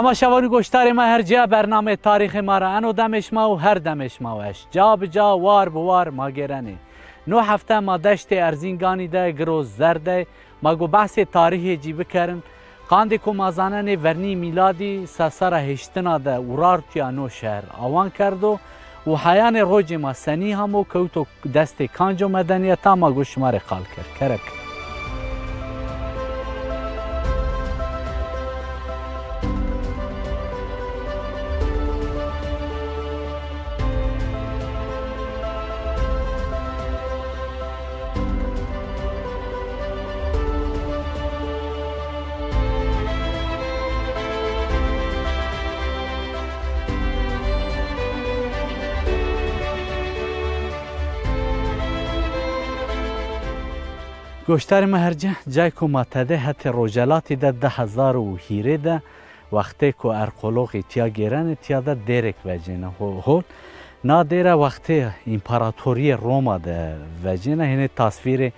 تماشاوان گشتار ما هر جا برنامه تاریخ ما را. انو دمش ما و هر دمش ماوش جا به جا وار بوار ما گرنه نو هفته ما دشت ارزینگانی ده گروز زرده ما گو بحث تاریخ جی بکرن. قاندی کو مازانن ورنی میلادی سسر هشتنا ده. ورار تیا نو شهر آوان کردو و حیان روج ما سنی همو کوتو دست کانجو مدنیت ما گو قال کرد کرک. گشتر مهرجه جای که متده حتی روجلاتی ده ده هزار و هیره ده وقتی که ارقلوغی تیا گیرن تیا ده دیرک وجینه هول نا دیره وقتی امپراتوری روما ده وجینه هنه تصویر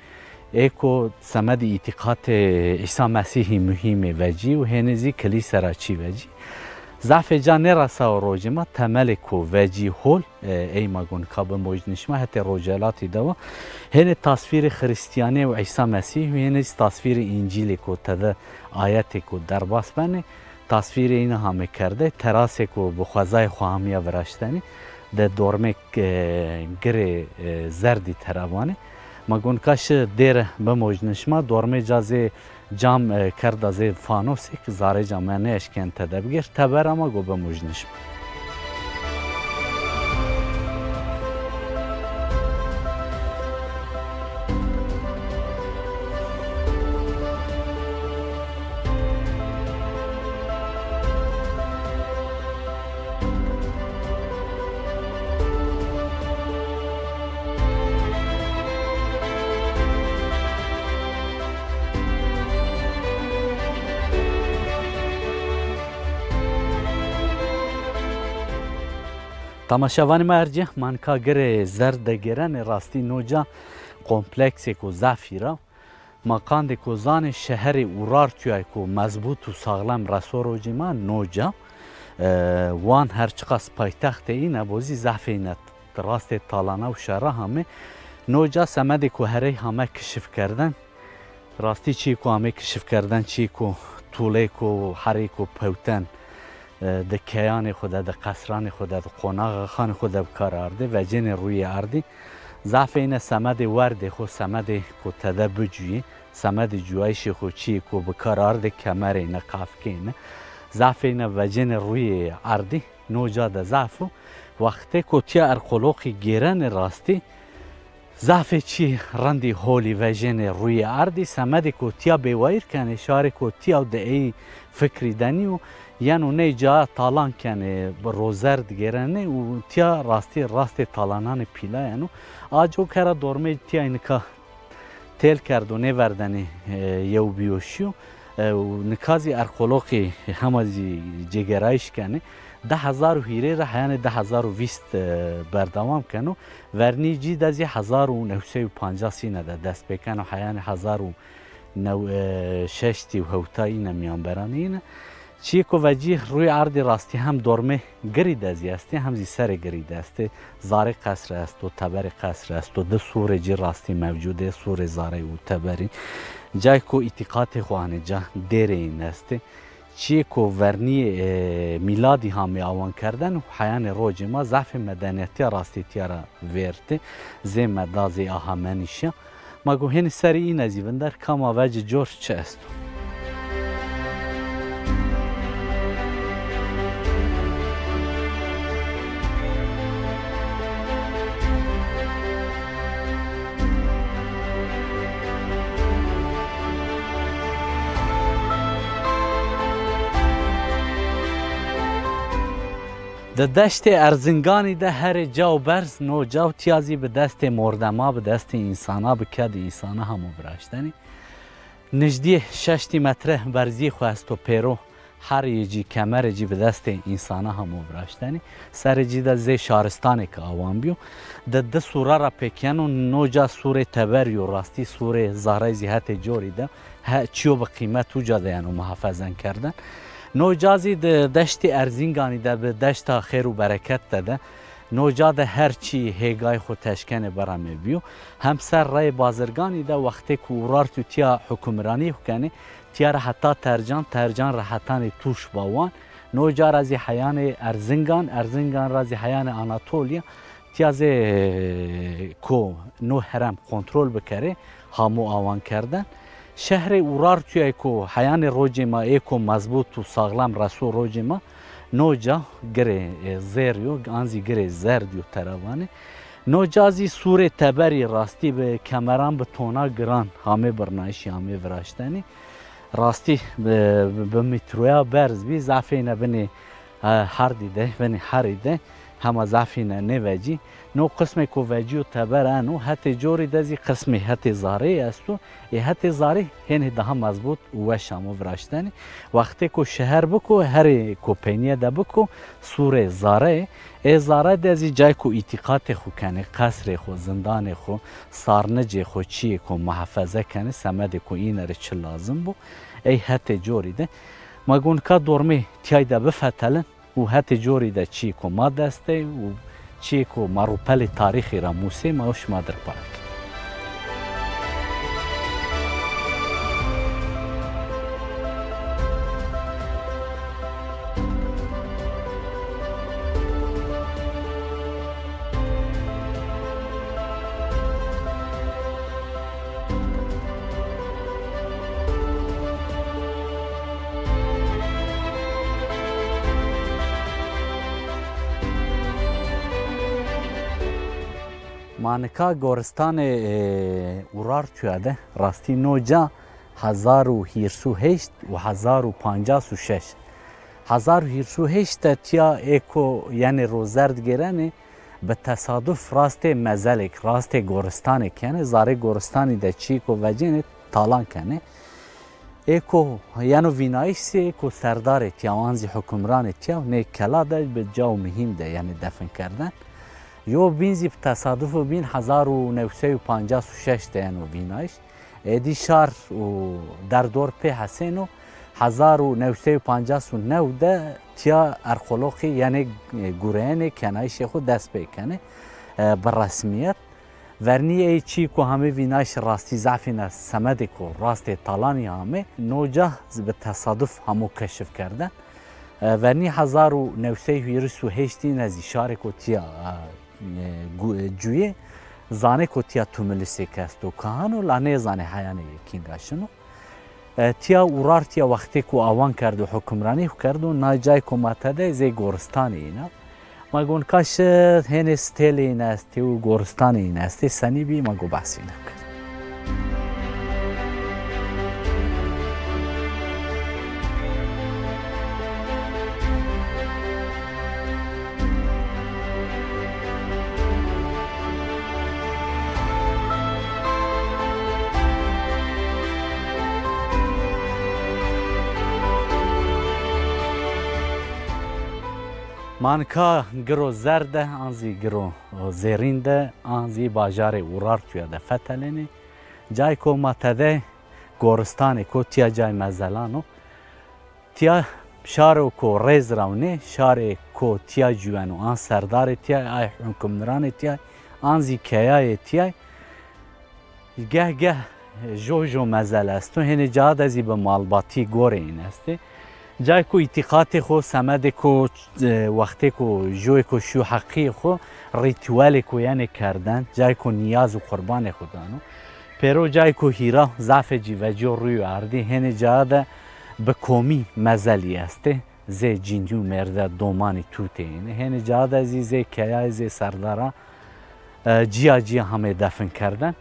ایکو سمد اعتقاد عیسی مسیحی مهم وجی و هنزی کلیسا را چی وجی ضعف جا نرسا و روجما تمل کو وجی هول ای مگون کاب موجنشما حتی روجلاتی دوا هن تصویر خریستیانی و عیسی مسیح و هن تصویر انجیل کو تده آیت کو در باس بنه تصویر این همه مگون کاش دیر بموجنشما دورمه جازه جام کرد از فانوسی که زاره جامعه اشکن تدبگیر تبر اما گو بموجنشما تماشاوان مرجع من کاگر زرد گرن راستی نوجا کمپلکس کو زفیرا مکان کو زان شهر اورار توی کو مضبوط و ساغلم رسو جما نوجا وان هر چقاس پایتخت این ابوزی زفینت راست تالانه و شهر همه نوجا سمد کو هره همه کشف کردن. راستی چی کو همه کشف کردن چی کو طوله کو هره کو پوتن د کیان خود د قصران خود د قوناغ خان خود بکار آرده و جن روی آردی ضعف این سمد ورد خو سمد کو تده بجوی سمد جوایش خو چی کو بکار آرده کمر این قاف کین ضعف این و جن روی آردی نوجا د ضعف وقتی کو تیا ارقلوقی گیرن راستی ضعف چی؟ رندی هولی و جن روی آردی سمد کو تیا بیوایر کنه. شار کو تیا د ای فکری دنی و یعنی نه جا تالان کنه روزر دیگرنه و تیا راستی راست تالانان پیلا یعنی آجو کرا دورمه تیا اینکا تیل کرد و نوردنه یو بیوشیو. و نکازی ارخولوقی همه جگرایش کنه ده هزار و هیره را حیان ده هزار و ویست بردوام کنو. ورنی جی دازی هزار و نوسه و پانجا سینه ده دست بکن و حیان هزار و نو ششتی و هوتایی نمیان برانینه چی کو وجی روی عرض راستی هم دورمه گری دزی است هم زی سر گری دسته زار قصر است و تبر قصر است و ده سور جی راستی موجوده سور زاره و تبری. جای کو اعتقاد خوانه جا دیر این است چی کو ورنی میلادی هم آوان کردن و حیان روج ما ضعف مدنیتی راستی تیارا ورته. زی مدازی آهمنیشه ما گو هن سری این ازیوندر کما وجه جور چه استو د دشت ارزنگانی ده هر جا و برز نو جا و تیازی به دست مردما به دست انسانا به کد انسانا همو براشتنی. نجدی ششتی متره برزی خو است و پیرو هر یجی کمر جی به دست انسانا همو براشتنی. سر جی ده زی شارستان که آوان بیو. د ده سوره را پیکن و نو جا سوره تبر و راستی سوره زهره زیحت جوری ده. چیو به قیمت تو جا ده یعنی محافظن کردن. نوجازی د دشت ارزینگانی ده به دشت خیر و برکت ده نوجاد هر چی هیگای خو تشکن برامه بیو هم سر رای بازرگانی ده وقتی که اورار تو تیا حکمرانی کنه تیا را حتی ترجان ترجان را حتان توش باوان نوجا رازی حیان ارزنگان ارزنگان رازی حیان آناتولیا تیازه کو نو هرم کنترل بکره همو آوان کردن شهر اورار توی کو حیان روجی ما ایکو مضبوط و ساغلم رسو روجی ما. نوجا گره زیریو آنزی گره زردیو تروانه. نوجازی سور تبری راستی به کمران به تونا گران. همه برنایشی همه وراشتنی راستی به میترویا برز بی زعفی نبنی هر دیده بنی هر دیده. همه زعفی نوجی. نو قسم کو وجی و تبر انو حتی جوری دزی قسمی حتی زاره استو ای حتی زاره هنه ده مضبوط و شامو وراشتنی وقتی کو شهر بکو هر کو پینیه ده بکو سور زاره ای زاره دزی جای کو اتقاط خو کنه قصر خو زندان خو سارنج خو چی کو محفظه کنه سمد کو این ر چه لازم بو. ای حتی جوری ده. مگون کا دورمی تیای ده بفتلن و حتی جوری ده چی کو ما دسته و چیکو مروپل تاریخی را موسی ماوش مادر پارک مانکا گورستان اورار تویاده راستی نوجا هزار و هیرسو هشت و هزار و پانجاس و شش هزار و هیرسو هشت تیا ایکو یعنی روزرد گرنه به تصادف راست مزلک راست گورستان کنه زاره گورستانی ده چیکو وجین تالان کنه ایکو یعنی وینایش سی ایکو سردار تیاوانزی حکمران تیا نه کلا ده به جاو مهم ده یعنی دفن کردن ё бинзиб тасадуфу бин ҳазару навсаю панҷасу шаш деяну бинаш эди шар дардор пе ҳасену ҳазару навсаю панҷасу нав да тия арқолоқи яъне гуреяне канаише худ даст пекане э, ба расмият верние чи ку ҳаме винаш расти зафина самаде ку расте талани ҳаме ноҷаҳ ба тасадуф ҳамо кашф кардан э, верни ҳазару навсаю ирсу ҳештин аз ишаре ку тия جویه زانه کو تیا توملسی کستو کهانو لانه زانه حیانه کینگاشنو تیا ورار تیا وقتی کو آوان کردو حکمرانی کردو ناجای کماته ده زی گورستانی اینا ما گون کاش هنه ستیلی نستی و گورستانی نستی سنی بی ما گو بحثی نکرد مانکا گرو زرده آنزی گرو زیرینده آنزی باجار اورار توی ده فتلینی جای کو ماتده گورستانی کو تیا جای مزلانو تیا شارو کو ریز راونه شار کو تیا جوانو آن سردار تیا آی حکمران تیا آنزی کیای تیا گه گه جو جو مزل است تو هنی جاد ازی به مالباتی گوره این استه جای کو اتقاط خو سمد کو وقتی کو جوی کو شو حقی خو ریتوال کو یعنی کردن جای کو نیاز و قربان خودانو پیرو جای کو هیرا ضعف جیوجو روی اردی هن جاده به کومی مزلی استه زی جیندیو مرده دومانی توته اینه. هن جاده زی زی کیا زی سردارا جیا جیا همه دفن کردن.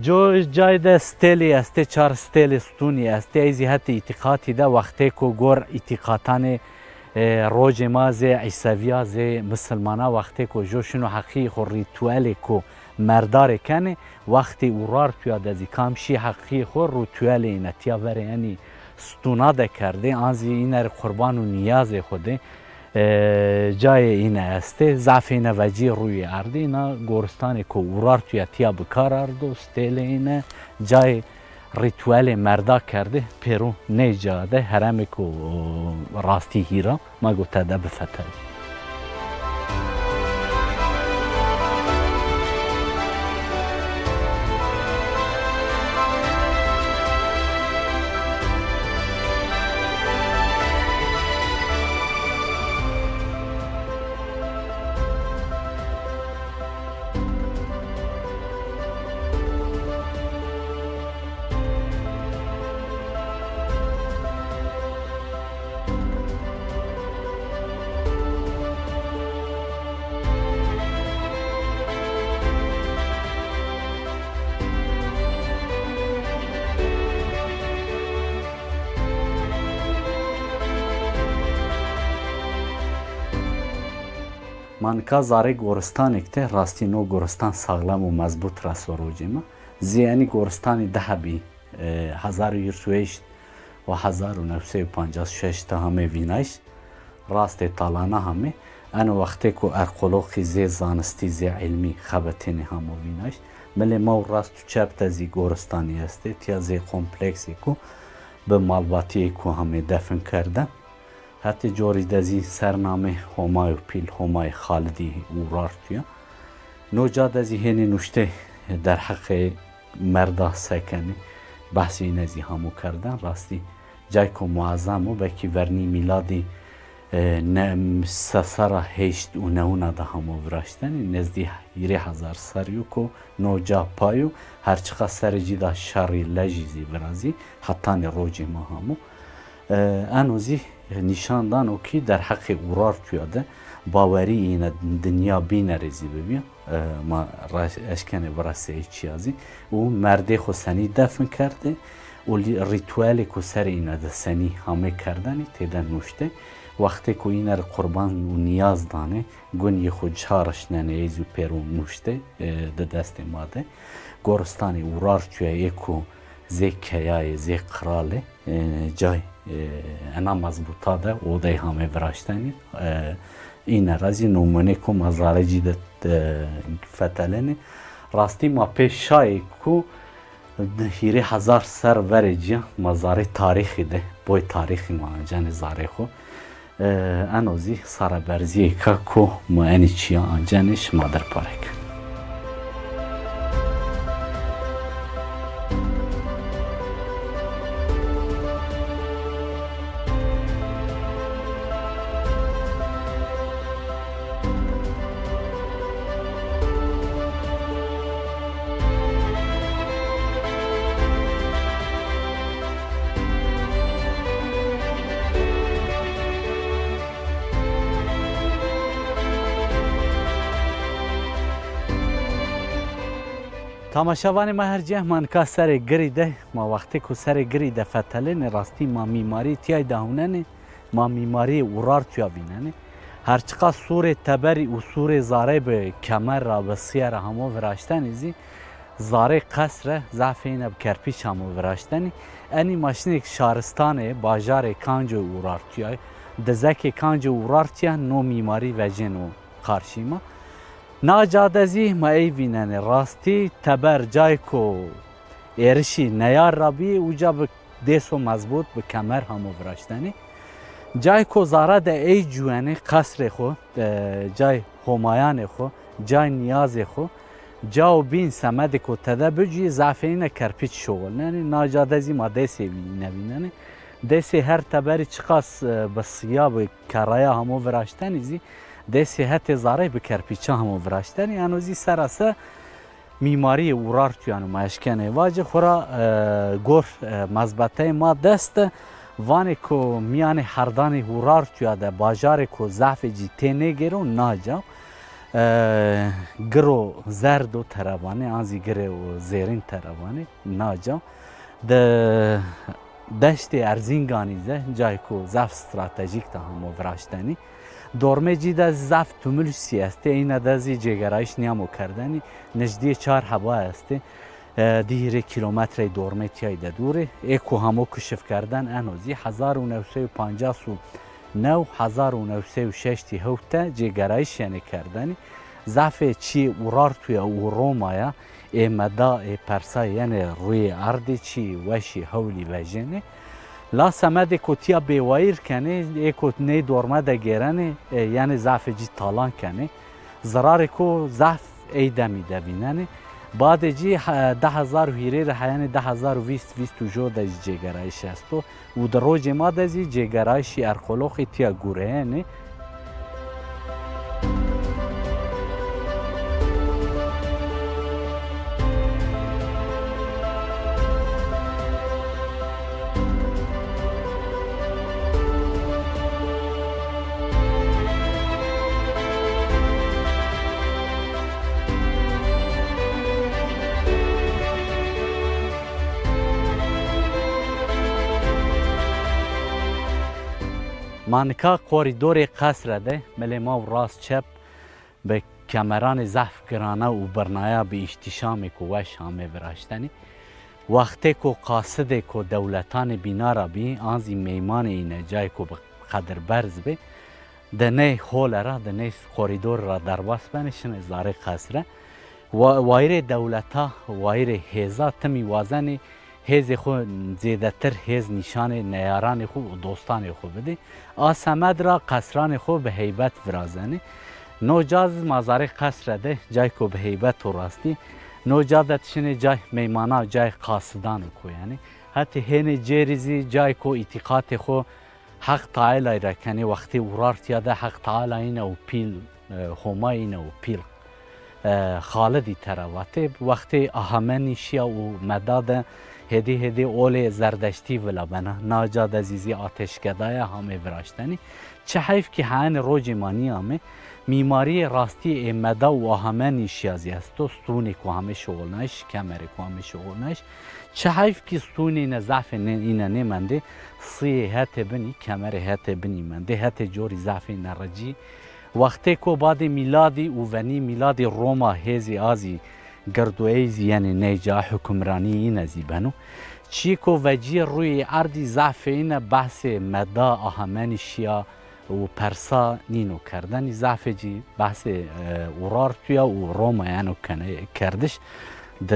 جو جای ده ستیلی استه چار ستیل ستونی استه ایزی حتی اعتقاطی ده وقتی که گور اعتقاطان روج ما زی عیسویا زی مسلمانا وقتی که جو شنو حقیق و ریتوالی که مردار کنه وقتی اورار توی دزی کامشی حقیق و ریتوالی اینه تیا وره یعنی ستونا ده کرده آنزی اینه قربان و نیاز خوده جای این است. ضعف وجی روی اردی. اینا گورستانی که اورار توی تیا بکار ارد ستیل این جای ریتوال مردا کرده پیرو نیجاده هرمی کو راستی هیرا. ما گوته ده بفتل манка заре гористаникте растино гористан сағламу мазбут расвороҷима зияни гористани даҳаби 1 э, ва 1956 ҳаме винайш. Расте талана ҳаме. Ан вақте ку арқулоқи зе занисти зе илмӣ хабатени ҳама винайш. Миле мав расту чапта зи гористанӣ асте тия зе комплексе ку به مالباتی که همه دفن کردن حتی جاری دزی سرنامه همای پیل همای خالدی ورارتیا نوجا دزی هنی نوشته در حق مردا سکنی بحثی نزی همو کردن. راستی جای معظم و بکی ورنی میلادی سسر هشت و نونا ده همو وراشتنی. نزدی هزار سریو که نوجا پایو. هرچقه سر جیدا شاری لجیزی برازی حتی روجی ما انوزی نشاندان او کی در حق اورار تویاده باوری این دنیا بین رزی ببین ما اشکنه براسه چیازی. او مرده خو سنی دفن کرده. و ریتوالی که سر اینه ده همه کردنی تیده نوشته. وقتی که این رو قربان و نیاز دانه گونی خود چارش ننه ایزو پیرو نوشته ده دست ماده. گورستانی اورار توی یکو زی کیای زی قراله جای انا مضبوطا ده او ده همه براشتنی این رازی نمونه که مزاره جیده فتلنه راستی ما پیش شای که هیره هزار سر وره جیا مزاره تاریخی ده بوی تاریخی ما جن زاره خو انوزی سر برزی که که ما اینی چیا آنجانش مادر پارک тамошавани маҳарҷеҳ манка саре гирида ма вақте ку саре гирида фаталени расти ма мимари тияй даҳунане ма мимарии урар туявинане ҳарчиқа суре табари ӯ суре заребе камарра ба сияра ҳамо вираштани зӣ زاره قصر زعفین اب کرپیچ هم ورشتنی انی ماشینک شارستان باجار کانج و اورارتیا دزک کانج و اورارتیا نو میماری و جنو قارشیما ناجادزی ما ایوینن راستی تبر جای کو. ایرشی نیار رابی اوجا به دیسو مضبوط به کمر همو براشتنی جای کو زاره ده ای جوانه قصر خو جای همایان خو جای نیاز خو. جاو بین سمد کو تده بجی زعفین کرپیچ شغل نه ناجادزی ما دیسی نبینن دیسی هر تبری چقاس بسیاب کرایا همو براشتنی زی ده صحت زاره به کرپیچه همو وراشتن یعنی سراسه میماری ورار تویانو مشکنه. واجه خورا گور مزبطه ما دست. وانه کو میان هردان ورار تویاده باجار کو ضعف جی تینه گرو ناجا. گرو زرد و تروانه. آنزی گره و زیرین تروانه. ناجا. ده دشت ارزینگانیزه جای کو ضعف استراتژیک تا همو وراشتنی دورمه جیدا زفت تومل سیاسته این دازی جگرایش نیامو کردنی. نزدی چهار هوا است دیره کیلومتر دورمه تیای دوره. اکو همو کشف کردن انوزی 1950 و نو 1906 تی هفته جگرایش یعنی کردنی. ضعف چی اورار توی او رومایا ایمدا ای پرسا یعنی روی اردی چی وشی هولی وجنه لا سمد کوتیا بیوایر کنه ای کوت نه دورما ده گرنه یعنی ضعف جی تالان کنه ضرار کو ضعف ای دمی دویننه بعد جی ده هزار ویره ره یعنی ده هزار ویست ویست و جو ده جگرایش هستو و در روز ما ده زی جگرایشی ارخلوخی تیا گوره نه مانکا کوریدور قصر ده ملی ما راست چپ به کمران ضعف گرانه و برنایا به اشتشام کو وش همه براشتنی وقتی کو قاصد کو دولتان بینا را بی آنزی میمان این جای کو قدر برز به دنه هول را دنه کوریدور را در باس بنشن زاره قصره و وایر دولتا وایر هزا تمی وازنی هیز خو زیدتر هیز نشان نیاران خو و دوستان خو بده آسمد را قصران خو به هیبت ورازنه نوجاز مزار قصر ده جای کو به هیبت و راستی. نوجادت شنه جای میمانا جای قاصدان کو یعنی. حتی هین جریزی جای کو اتقاط خو حق تعالی را کنی. وقتی ورارت یاده حق تعالی اینه و پیل هماینه و پیل خالدی تراواته وقتی اهمنی شیا و مداد هدی هدی اول زردشتی ولا بنا. ناجاد عزیزی آتش کدای همه براشتنی چه حیف که هن روج مانی همه. میماری راستی امدا و همه نیشیازی است تو ستونی که همه شغلنش کمر که همه شغلنش چه حیف که ستونی نزعف اینه نمنده سی هت بنی کمر هت بنی منده. هت جوری ضعف نرجی وقتی که بعد میلادی و ونی میلادی روما هزی آزی. گردویز یعنی نیجا حکمرانی نزی بنو چیکو وجی روی اردی ضعف این بحث مدا آهمن شیا و پرسا نینو کردن ضعف جی بحث اورار تویا و روما یعنی کردش. د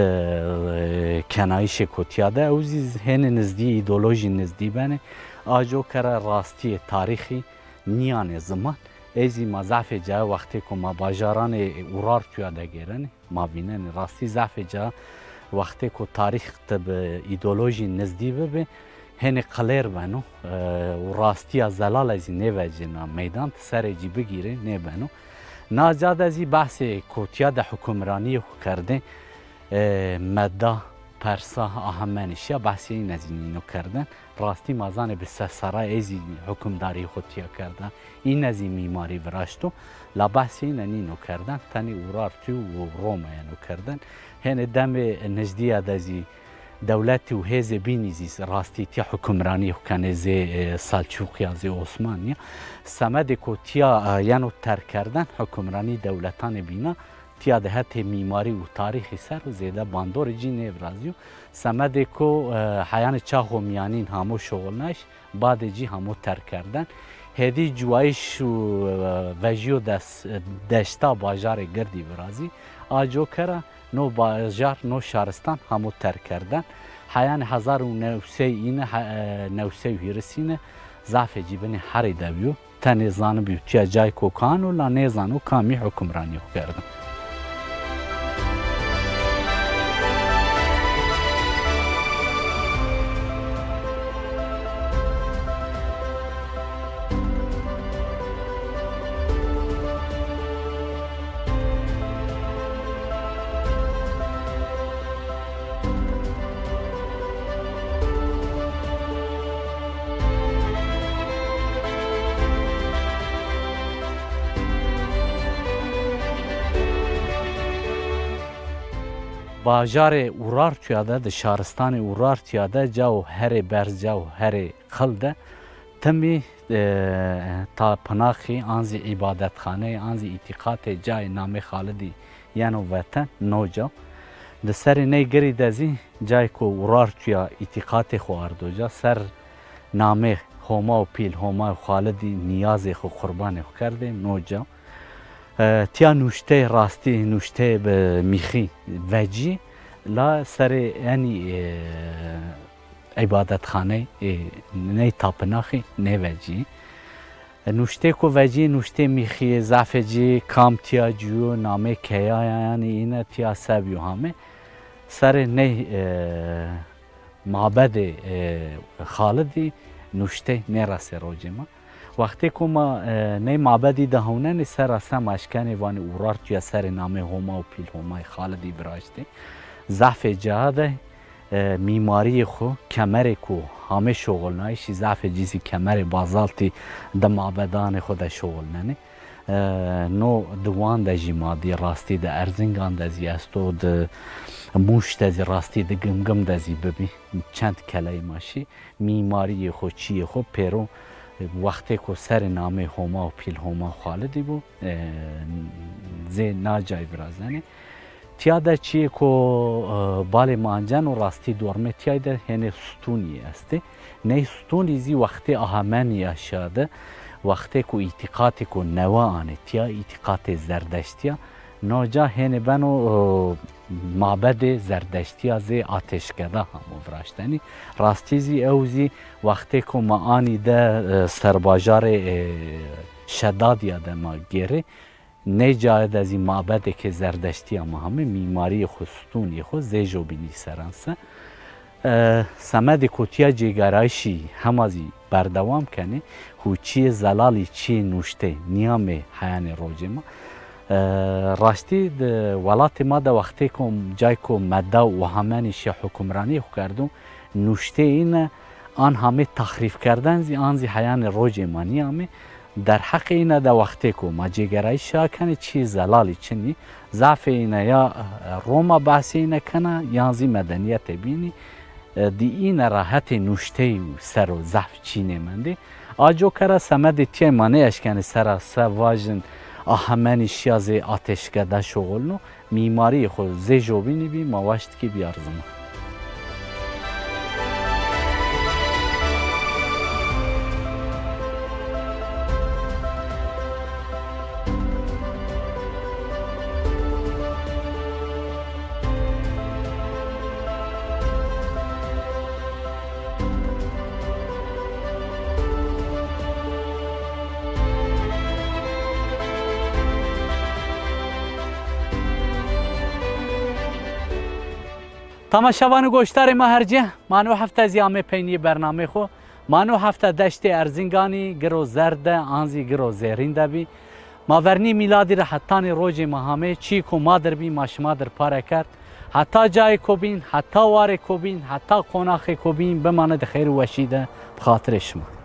کنایش کوتیاده اوزی هن نزدی ایدولوژی نزدی بنه. آجو کرا راستی تاریخی نیان زمان. ایزی ما جا وقتی که ما باجاران اورار تویا دگیرن ما راستی ضعف جا وقتی که تاریخ به ایدولوژی نزدی ببه هن قلیر بنو و راستی از زلال ازی نوجه میدان سر جی بگیره نه بنو ناجاد ازی بحث کوتیا ده حکمرانی کرده مدا پرسا اهمنش یا بحثی این از اینو کردن. راستی مازان به سرای ایزی حکمداری کردن این این میماری بحثی این اینو کردن. تنی اورار تو و روما اینو کردن. هن دم نزدی ادازی دولتی و هیز بینیزی. راستی تی حکمرانی کنه زی سالچوق یا زی عثمانی سمد کو تیا یعنی ترک کردن. حکمرانی دولتان بینا. تیا ده هت میماری و تاریخی سر و زیده. باندور جی نورازیو سمد کو حیان چاخ و میانین همو شغلنش بعد جی همو ترک کردن. هدی جوایش و وجیو دست دشتا باجار گردی برازی. آجو کرا نو باجار نو شارستان همو ترک کردن. حیان هزار و نوسی اینه نوسی ویرسینه ضعف جیبنی هری دویو. تنی زانو بیو تیا جای کوکانو لا نیزانو کامی حکمرانی کردن باجار اورار تیاده د شهرستان اورار تیاده جو هر برز جو هر خلده تمی تا پناخی آنزی عبادت خانه آنزی اعتقاد جای نام خالدی یعنی وطن نوجا د سر نه گری دزی جای کو اورار تیا اعتقاد خو اردوجا سر نامه هما و پیل هما و خالدی نیاز خو قربان خو کرده نوجا تیا نوشته راستی نوشته به میخی وجی لا سر یعنی عبادت خانه نه تاپناخی نه وجی نوشته کو وجی نوشته میخی زفجی کام تیا جو نامه کیا یعنی این تیا سبیو همه سر نه معبد خالدی نوشته نه راست روجما وقتی که ما نه معبدی دهونه سر اصلا مشکن وان اورار توی سر نامه هما و پیل هما خالدی براشته ضعف جهاده میماری خو کمر کو همه شغل نایشی ضعف جیزی کمر بازالتی د معبدان خود شغل ننه نو دوان د جمادی راستی د ارزنگان د زیستو د موش د راستی د گمگم د زی ببی چند کلای ماشی میماری خو چی خو؟ پیرو وقتی که سر نام هما و پیل هما خالدی بو زی ناجای برازنه. تیاده چیه که بال مانجن و راستی دورمه تیاده هنه ستونی است. نه ستونی زی وقتی اهمنی اشاده وقتی که اعتقاد که نوا آنه تیا اعتقاد زردشتیا ناجا هنه بنو معبد زردشتی از آتش کده هم وراشتنی راستیزی اوزی وقتی که ما آنی ده سرباجار شداد یاده ما گیره نه جاید از این معبد که زردشتی هم همه میماری خستونی خود زیجو بینی سرانسه سمد کوتیا جگرایشی همازی بردوام کنه هوچی زلالی چی نوشته نیام حیان روجه ما راستی ولات ما د وقتی کوم جای کوم مده و همانش حکمرانی کردم. نوشته این آن همه تخریف کردن زی آن زی حیان روج مانی همه. در حق اینه د وقتی کو ما جگرای شاکنه چی زلالی چنی. ضعف اینه یا روما بحث اینه کنه یا زی مدنیت بینی. دی این راحت نوشته سر و ضعف چینه منده آجو کرا سمد تی مانه اشکنه سر سواجن آهمنی شیاز آتشکده شغل نو میماری خود زی جوبینی بی مواشت که بیارزم تماشاوان گوشتار ما هرجه مانو هفته زیام پینی برنامه خو. مانو هفته دشت ارزنگانی گرو زرد آنزی گرو زیرین دبی. ماورنی میلادی را حتان روز مهامه چی کو مادر بی ماشما در پاره کرد. حتی جای کوبین حتی وار کوبین حتی قناخ کوبین بمانه خیر وشیده بخاطر شما.